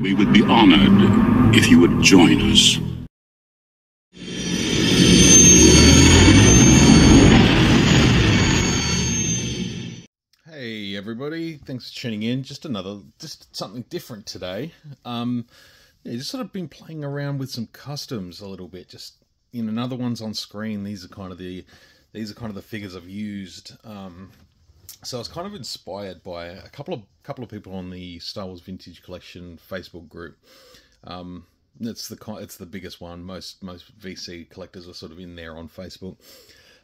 We would be honored if you would join us. Hey everybody, thanks for tuning in. Just another, just something different today. Um, yeah, just sort of been playing around with some customs a little bit. Just you know, another one's on screen. These are kind of the, these are kind of the figures I've used. Um, so I was kind of inspired by a couple of couple of people on the Star Wars Vintage Collection Facebook group. Um, it's the it's the biggest one. Most most VC collectors are sort of in there on Facebook,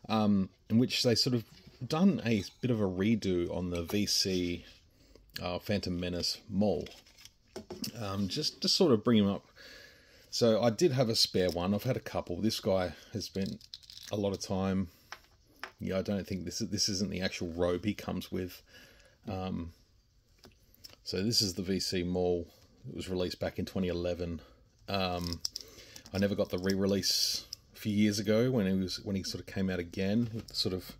um, in which they sort of done a bit of a redo on the VC uh, Phantom Menace Maul, um, just to sort of bring him up. So I did have a spare one. I've had a couple. This guy has spent a lot of time yeah, I don't think this is this isn't the actual robe he comes with. Um, so this is the VC Maul. It was released back in 2011. Um, I never got the re-release a few years ago when he was when he sort of came out again with the sort of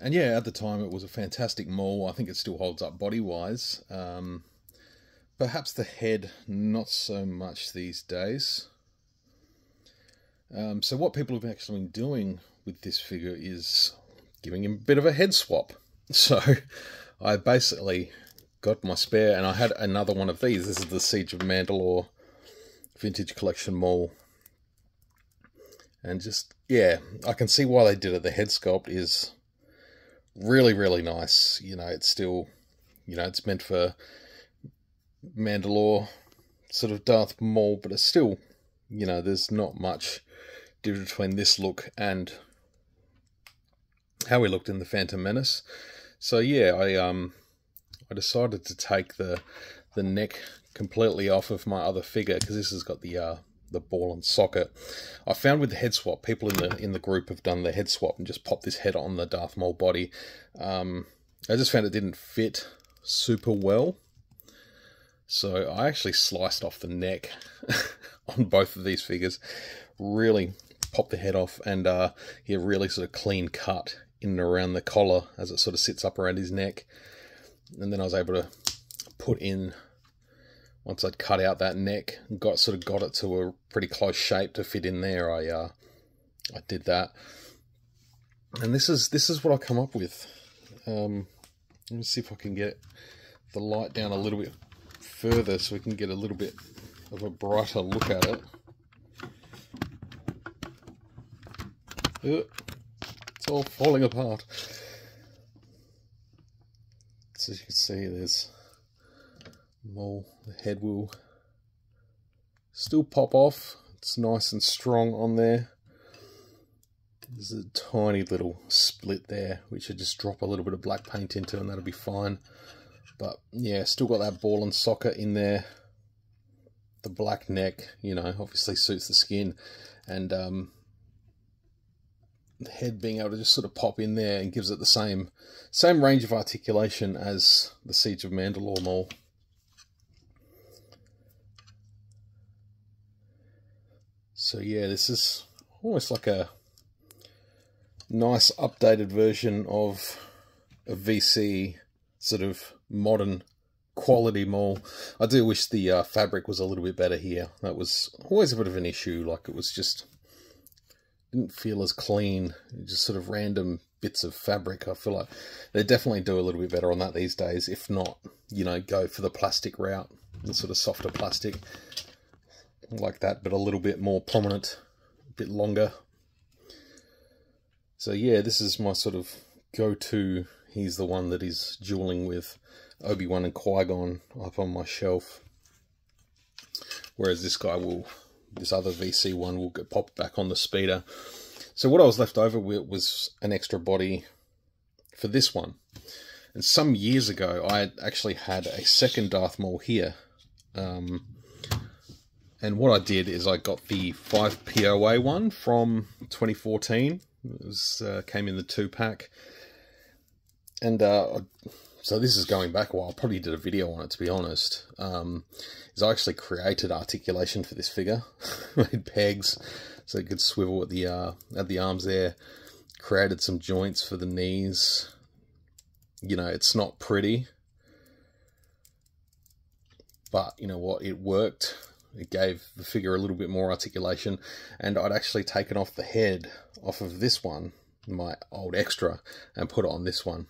and yeah, at the time it was a fantastic Maul. I think it still holds up body wise. Um, perhaps the head not so much these days. Um, so what people have actually been doing with this figure is giving him a bit of a head swap. So I basically got my spare, and I had another one of these. This is the Siege of Mandalore Vintage Collection Maul. And just, yeah, I can see why they did it. The head sculpt is really, really nice. You know, it's still, you know, it's meant for Mandalore sort of Darth Maul, but it's still, you know, there's not much difference between this look and how we looked in the Phantom Menace. So yeah, I um I decided to take the the neck completely off of my other figure because this has got the uh the ball and socket. I found with the head swap, people in the in the group have done the head swap and just popped this head on the Darth Maul body. Um, I just found it didn't fit super well. So I actually sliced off the neck on both of these figures. Really pop the head off and uh, he really sort of clean cut in and around the collar as it sort of sits up around his neck. And then I was able to put in, once I'd cut out that neck, got sort of got it to a pretty close shape to fit in there, I uh, I did that. And this is this is what I come up with. Um, let me see if I can get the light down a little bit further so we can get a little bit of a brighter look at it. It's all falling apart. So as you can see, there's more. The head will still pop off. It's nice and strong on there. There's a tiny little split there, which I just drop a little bit of black paint into, and that'll be fine. But yeah, still got that ball and socket in there. The black neck, you know, obviously suits the skin, and um, head being able to just sort of pop in there and gives it the same same range of articulation as the Siege of Mandalore Maul. So yeah, this is almost like a nice updated version of a VC sort of modern quality Maul. I do wish the uh, fabric was a little bit better here. That was always a bit of an issue. Like it was just didn't feel as clean. Just sort of random bits of fabric. I feel like they definitely do a little bit better on that these days. If not, you know, go for the plastic route, the sort of softer plastic like that, but a little bit more prominent, a bit longer. So yeah, this is my sort of go-to. He's the one that is dueling with Obi-Wan and Qui-Gon up on my shelf. Whereas this guy will this other VC one will get popped back on the speeder. So what I was left over with was an extra body for this one. And some years ago, I actually had a second Darth Maul here. Um, and what I did is I got the 5 POA one from 2014. It was, uh, came in the two pack. And uh, so this is going back a while. I probably did a video on it, to be honest. Um, is I actually created articulation for this figure. Made pegs so it could swivel at the uh, at the arms there. Created some joints for the knees. You know, it's not pretty. but you know what? It worked. It gave the figure a little bit more articulation, and I'd actually taken off the head off of this one, my old extra, and put it on this one.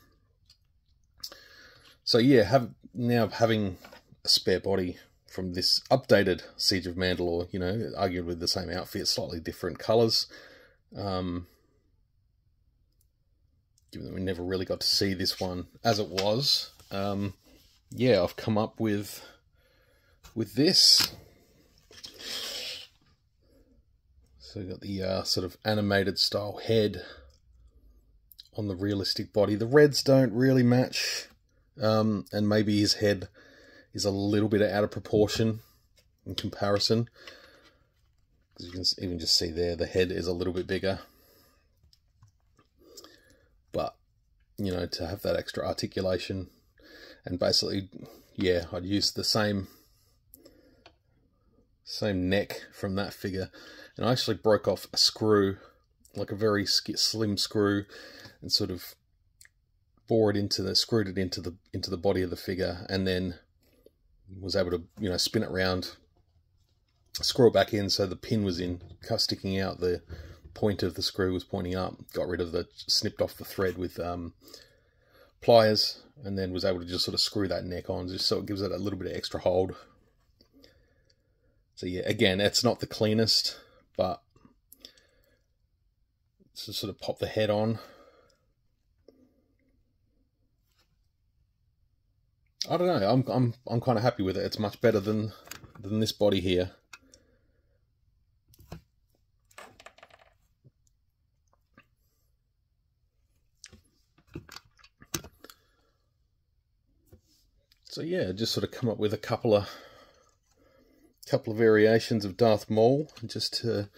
So yeah, have now having a spare body from this updated Siege of Mandalore, you know, arguably the same outfit, slightly different colours. Um, given that we never really got to see this one as it was, um, yeah, I've come up with with this. So we got the uh, sort of animated style head on the realistic body. The reds don't really match, um, and maybe his head is a little bit out of proportion in comparison. As you can even just see there, the head is a little bit bigger. But, you know, to have that extra articulation and basically, yeah, I'd use the same same neck from that figure and I actually broke off a screw like a very slim screw and sort of bore it into the screwed it into the into the body of the figure and then was able to you know spin it around screw it back in so the pin was in sticking out the point of the screw was pointing up got rid of the snipped off the thread with um, pliers and then was able to just sort of screw that neck on just so it gives it a little bit of extra hold so yeah, again, it's not the cleanest, but to sort of pop the head on. I don't know. I'm I'm I'm kind of happy with it. It's much better than than this body here. So yeah, just sort of come up with a couple of couple of variations of Darth Maul, just to,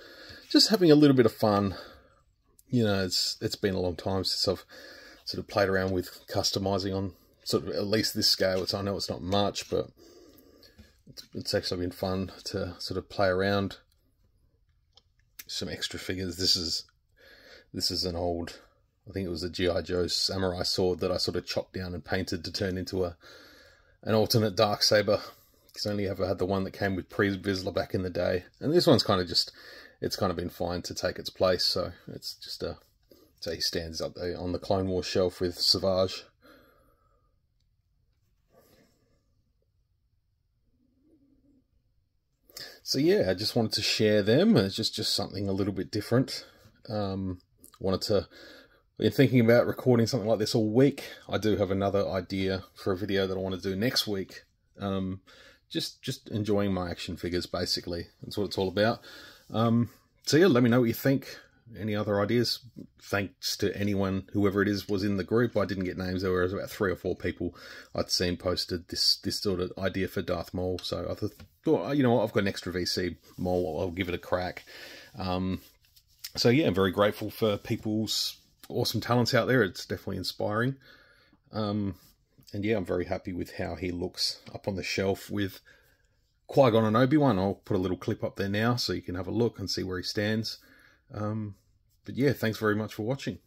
just having a little bit of fun. You know, it's it's been a long time since I've sort of played around with customizing on sort of at least this scale. It's I know it's not much, but it's, it's actually been fun to sort of play around. Some extra figures. This is this is an old, I think it was a GI Joe samurai sword that I sort of chopped down and painted to turn into a an alternate dark saber because I only ever had the one that came with Pre Vizsla back in the day. And this one's kind of just, it's kind of been fine to take its place. So it's just a, so he stands up there on the Clone Wars shelf with Savage. So yeah, I just wanted to share them. It's just, just something a little bit different. Um, wanted to, been thinking about recording something like this all week. I do have another idea for a video that I want to do next week. Um, just just enjoying my action figures basically that's what it's all about um, so yeah let me know what you think any other ideas? Thanks to anyone whoever it is was in the group. I didn't get names. There was about three or four people i'd seen posted this this sort of idea for darth maul. So i thought you know what? I've got an extra vc maul. I'll give it a crack. Um, so yeah I'm very grateful for people's awesome talents out there. It's definitely inspiring. Um, and yeah, I'm very happy with how he looks up on the shelf with Qui-Gon and Obi-Wan. I'll put a little clip up there now so you can have a look and see where he stands. Um, but yeah, thanks very much for watching.